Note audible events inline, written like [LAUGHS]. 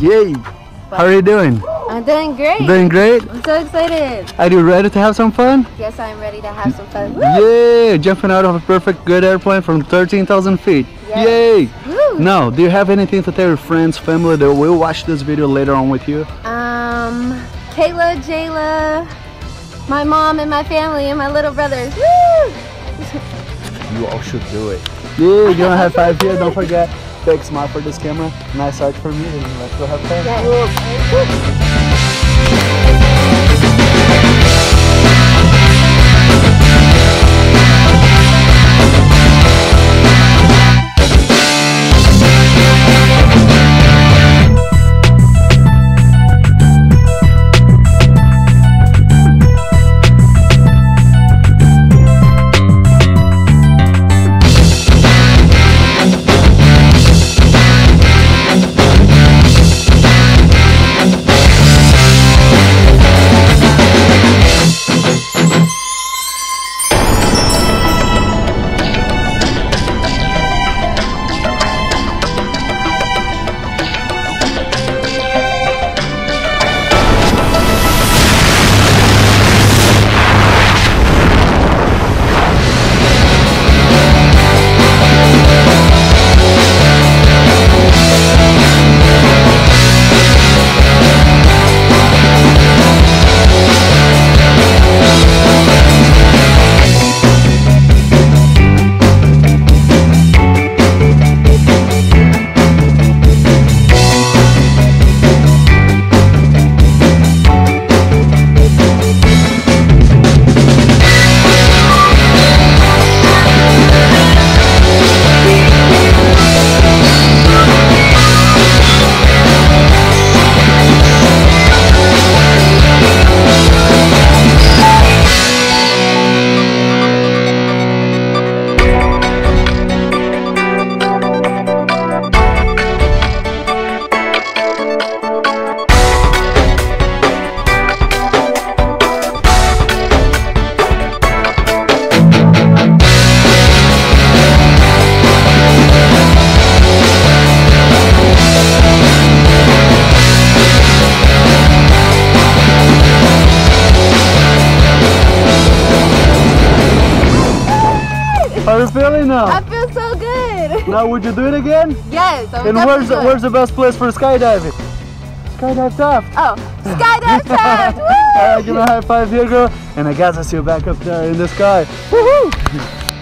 Yay! How are you doing? I'm doing great. Doing great? I'm so excited. Are you ready to have some fun? Yes, I'm ready to have some fun. Woo! Yay! Jumping out of a perfect good airplane from 13,000 feet. Yes. Yay! Woo! Now, do you have anything to tell your friends, family that will watch this video later on with you? Um, Kayla, Jayla, my mom and my family and my little brothers. Woo! You all should do it. Yeah, you gonna have five here, don't forget. [LAUGHS] Big smile for this camera. Nice art for me, and let's go have fun. Yes. How are you feeling now? I feel so good. [LAUGHS] Now, would you do it again? Yes, I'm And where's the, where's the best place for skydiving? Skydive Taft. Oh, skydive taft! Woo! [LAUGHS] Alright, give me a high five here, girl. And I guess I see you back up there in the sky. Woohoo! [LAUGHS]